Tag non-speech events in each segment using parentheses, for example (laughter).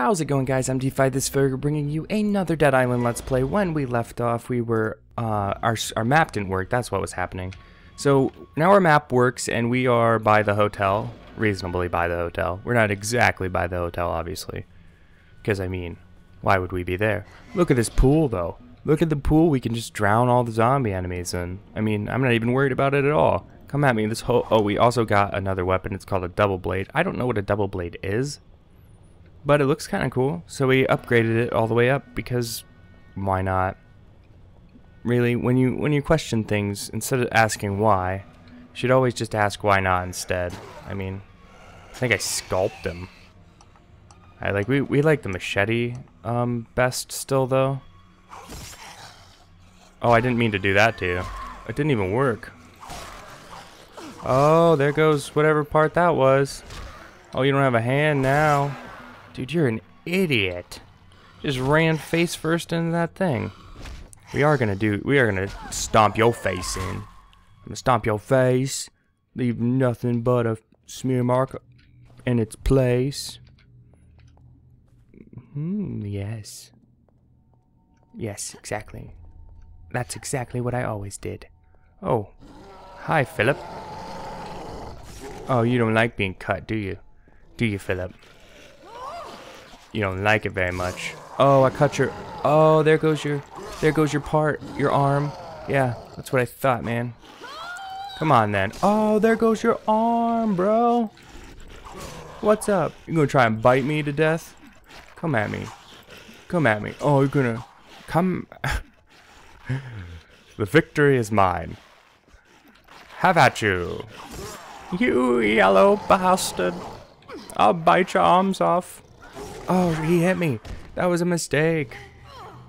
How's it going guys? I'm DeFi this Ferger bringing you another Dead Island Let's Play. When we left off, we were, uh, our, our map didn't work, that's what was happening. So, now our map works and we are by the hotel, reasonably by the hotel. We're not exactly by the hotel, obviously. Because, I mean, why would we be there? Look at this pool, though. Look at the pool, we can just drown all the zombie enemies in. I mean, I'm not even worried about it at all. Come at me, this whole- oh, we also got another weapon, it's called a double blade. I don't know what a double blade is. But it looks kind of cool, so we upgraded it all the way up because why not? Really, when you when you question things, instead of asking why, you should always just ask why not instead. I mean, I think I sculpted him. I like we we like the machete um best still though. Oh, I didn't mean to do that to you. It didn't even work. Oh, there goes whatever part that was. Oh, you don't have a hand now. Dude, you're an idiot. Just ran face first into that thing. We are gonna do, we are gonna stomp your face in. I'm gonna stomp your face. Leave nothing but a smear mark in its place. Hmm, yes. Yes, exactly. That's exactly what I always did. Oh, hi, Philip. Oh, you don't like being cut, do you? Do you, Philip? You don't like it very much. Oh, I cut your... Oh, there goes your... There goes your part. Your arm. Yeah, that's what I thought, man. Come on, then. Oh, there goes your arm, bro. What's up? You gonna try and bite me to death? Come at me. Come at me. Oh, you're gonna... Come... (laughs) the victory is mine. Have at you. You yellow bastard. I'll bite your arms off. Oh, he hit me. That was a mistake.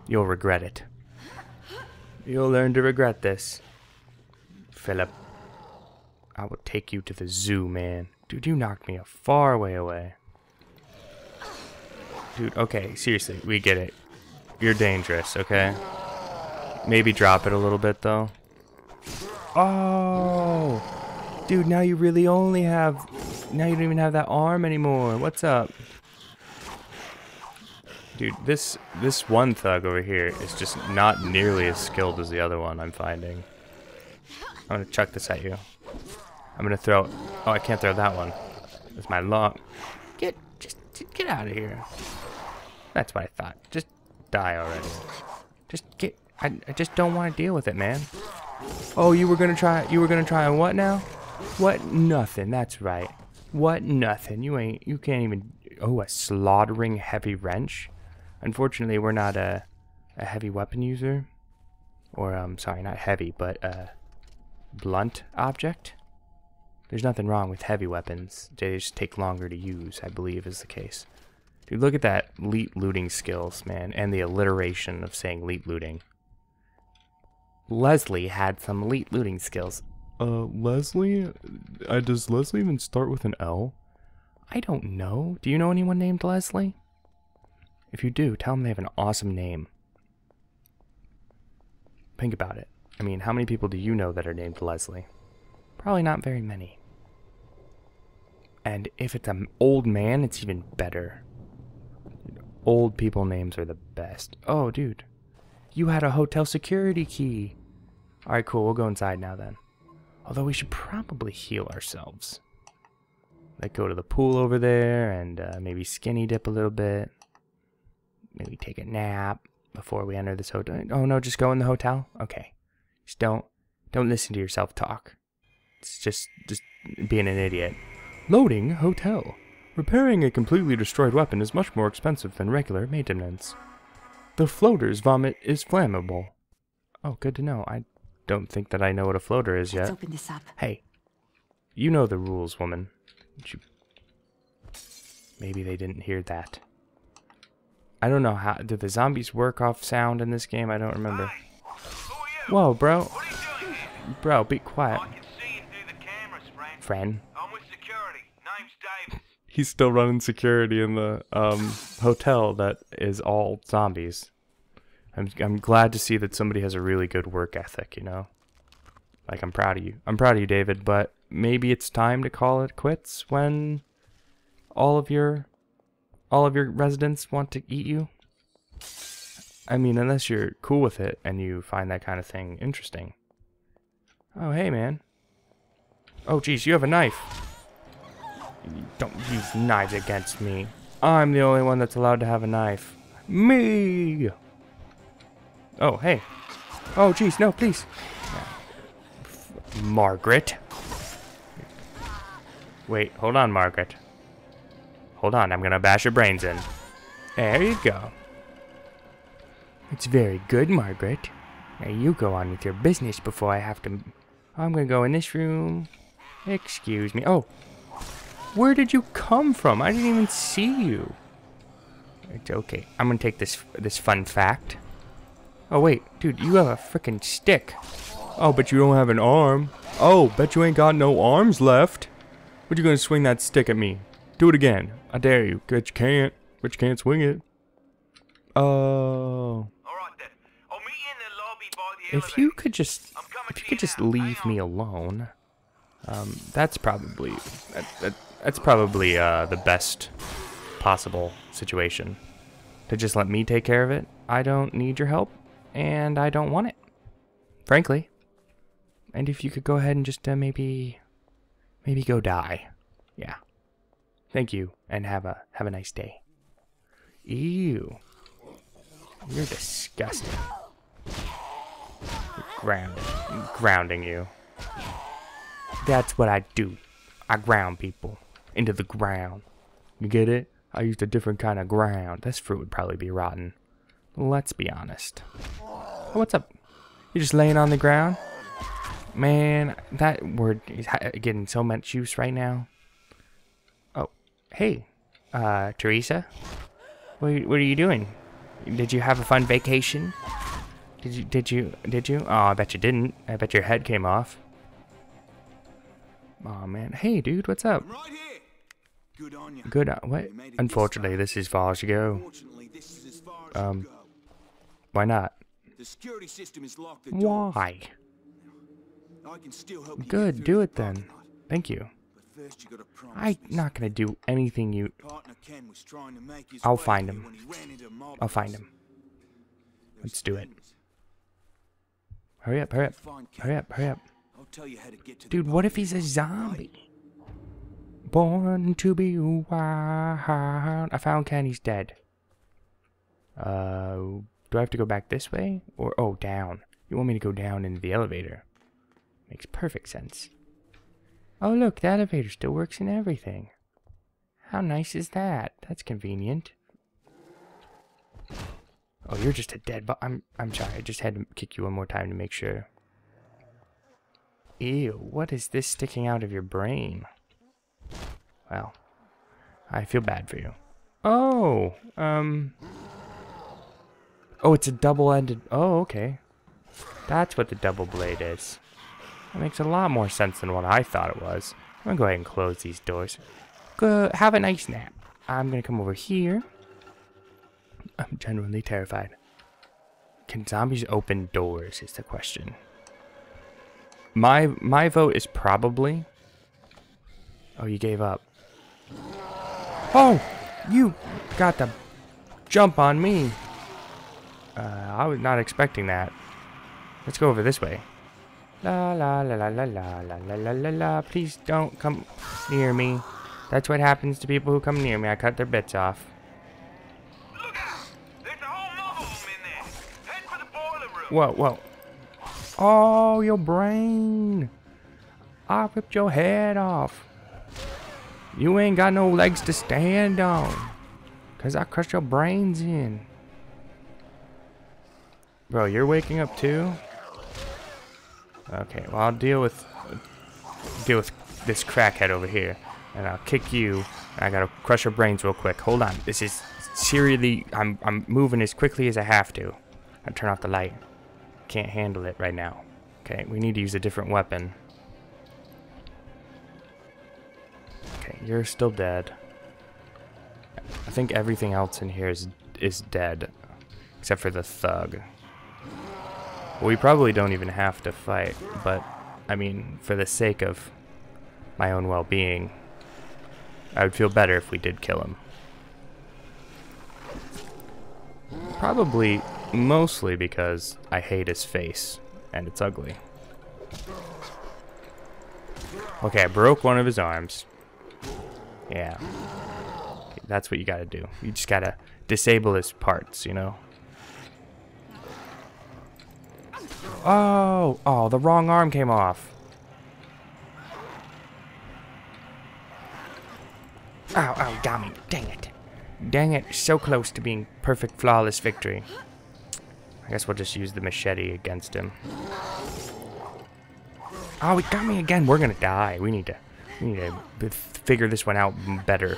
You'll regret it. You'll learn to regret this. Philip. I will take you to the zoo, man. Dude, you knocked me a far way away. Dude, okay, seriously, we get it. You're dangerous, okay? Maybe drop it a little bit, though. Oh! Dude, now you really only have... Now you don't even have that arm anymore. What's up? Dude, this this one thug over here is just not nearly as skilled as the other one I'm finding. I'm gonna chuck this at you. I'm gonna throw... Oh, I can't throw that one. It's my long... Get... Just get out of here. That's what I thought. Just die already. Just get... I, I just don't want to deal with it, man. Oh, you were gonna try... You were gonna try on what now? What? Nothing. That's right. What? Nothing. You ain't... You can't even... Oh, a slaughtering heavy wrench? Unfortunately, we're not a, a heavy weapon user. Or, um, sorry, not heavy, but a blunt object. There's nothing wrong with heavy weapons. They just take longer to use, I believe is the case. Dude, look at that leet looting skills, man, and the alliteration of saying leet looting. Leslie had some leet looting skills. Uh, Leslie? Uh, does Leslie even start with an L? I don't know. Do you know anyone named Leslie? If you do, tell them they have an awesome name. Think about it. I mean, how many people do you know that are named Leslie? Probably not very many. And if it's an old man, it's even better. Old people names are the best. Oh, dude. You had a hotel security key. Alright, cool. We'll go inside now then. Although we should probably heal ourselves. Like go to the pool over there and uh, maybe skinny dip a little bit maybe take a nap before we enter this hotel. Oh no, just go in the hotel. Okay, just don't don't listen to yourself talk. It's just just being an idiot. Loading hotel. Repairing a completely destroyed weapon is much more expensive than regular maintenance. The floater's vomit is flammable. Oh, good to know. I don't think that I know what a floater is yet. Let's open this up. Hey, you know the rules, woman. Maybe they didn't hear that. I don't know how. Do the zombies work off sound in this game? I don't remember. Whoa, bro. Bro, be quiet. Cameras, friend. Friend. I'm with security. Name's David. He's still running security in the um, hotel that is all zombies. I'm, I'm glad to see that somebody has a really good work ethic, you know? Like, I'm proud of you. I'm proud of you, David, but maybe it's time to call it quits when all of your all of your residents want to eat you? I mean, unless you're cool with it and you find that kind of thing interesting. Oh, hey, man. Oh, geez, you have a knife. Don't use knives against me. I'm the only one that's allowed to have a knife. Me! Oh, hey. Oh, geez, no, please. Margaret. Wait, hold on, Margaret. Hold on, I'm gonna bash your brains in. There you go. It's very good, Margaret. Now you go on with your business before I have to. I'm gonna go in this room. Excuse me. Oh, where did you come from? I didn't even see you. It's okay. I'm gonna take this this fun fact. Oh wait, dude, you have a freaking stick. Oh, but you don't have an arm. Oh, bet you ain't got no arms left. What you gonna swing that stick at me? Do it again. I dare you. But you can't. But you can't swing it. Oh. All right then. I'll meet you in the lobby by the If you could just, if you you could just now. leave me alone, um, that's probably, that, that, that's probably uh, the best possible situation. To just let me take care of it. I don't need your help, and I don't want it, frankly. And if you could go ahead and just uh, maybe, maybe go die, yeah. Thank you, and have a have a nice day. Ew, you're disgusting grounding, grounding you. That's what I do. I ground people into the ground. You get it? I used a different kind of ground. This fruit would probably be rotten. Let's be honest. Oh, what's up? You're just laying on the ground? Man, that word is getting so much use right now. Hey, uh, Teresa, what are you, what are you doing? Did you have a fun vacation? Did you? Did you? Did you? Oh, I bet you didn't. I bet your head came off. Oh man. Hey, dude, what's up? Right here. Good on you. Good. Uh, what? You made this Unfortunately, this is far as you go. This is as far as Um, you go. Why not? The security system is locked. Why? I can still help Good. Do it then. Thank you. First, you gotta promise I'm not gonna do anything you. Partner Ken was trying to make his I'll find him. when he ran into mob I'll find him. Let's do it. Hurry up! Hurry up! Hurry up! Hurry up! I'll tell you how to get to the Dude, what if he's a zombie? Born to be wild. I found Ken. He's dead. Uh, do I have to go back this way or oh down? You want me to go down into the elevator? Makes perfect sense. Oh look, the elevator still works and everything. How nice is that? That's convenient. Oh, you're just a dead bo- I'm I'm sorry. I just had to kick you one more time to make sure. Ew, what is this sticking out of your brain? Well, I feel bad for you. Oh, um. Oh, it's a double ended. Oh, okay. That's what the double blade is. That makes a lot more sense than what I thought it was. I'm gonna go ahead and close these doors. Go, have a nice nap. I'm gonna come over here. I'm genuinely terrified. Can zombies open doors? Is the question. My my vote is probably. Oh, you gave up. Oh, you got the jump on me. Uh, I was not expecting that. Let's go over this way. La la la la la la la la la la la. Please don't come near me. That's what happens to people who come near me. I cut their bits off. Look out! There's a whole mob of them in there. Head for the boiler room. Whoa, whoa. Oh, your brain. I ripped your head off. You ain't got no legs to stand on. Cause I crushed your brains in. Bro, you're waking up too? Okay, well I'll deal with deal with this crackhead over here. And I'll kick you. I gotta crush your brains real quick. Hold on. This is seriously I'm I'm moving as quickly as I have to. I turn off the light. Can't handle it right now. Okay, we need to use a different weapon. Okay, you're still dead. I think everything else in here is is dead, except for the thug. We probably don't even have to fight, but I mean, for the sake of my own well-being, I would feel better if we did kill him. Probably mostly because I hate his face and it's ugly. Okay, I broke one of his arms. Yeah. Okay, that's what you gotta do. You just gotta disable his parts, you know? Oh! Oh, the wrong arm came off. Ow, ow, got me. Dang it. Dang it, so close to being perfect, flawless victory. I guess we'll just use the machete against him. Oh, he got me again. We're gonna die. We need to, we need to figure this one out better.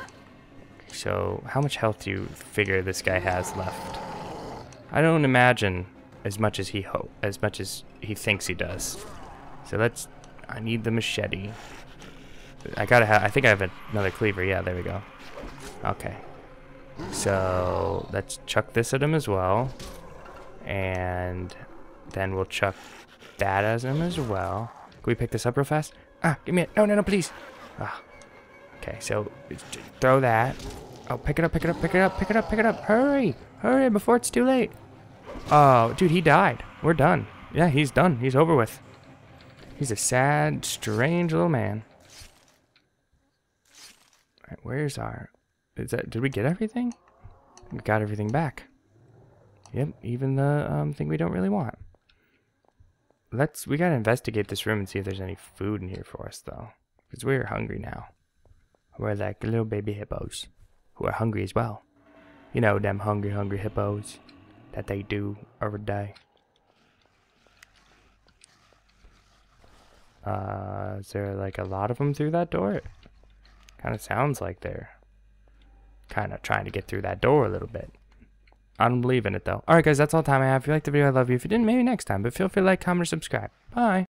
So, how much health do you figure this guy has left? I don't imagine as much as he hope, as much as he thinks he does. So let's. I need the machete. I gotta have. I think I have another cleaver. Yeah, there we go. Okay. So let's chuck this at him as well, and then we'll chuck that at him as well. Can we pick this up real fast? Ah, give me it. No, no, no, please. Ah. Okay, so throw that. Oh, pick it up, pick it up, pick it up, pick it up, pick it up. Hurry, hurry before it's too late. Oh, dude, he died. We're done. Yeah, he's done. He's over with. He's a sad, strange little man. Alright, where's our... Is that... Did we get everything? We got everything back. Yep, even the um, thing we don't really want. Let's... We gotta investigate this room and see if there's any food in here for us, though. Because we're hungry now. We're like little baby hippos. Who are hungry as well. You know, them hungry, hungry hippos that they do every day. Uh, is there like a lot of them through that door? Kind of sounds like they're kind of trying to get through that door a little bit. I don't believe in it though. Alright guys, that's all the time I have. If you liked the video, I love you. If you didn't, maybe next time. But feel free to like, comment, or subscribe. Bye.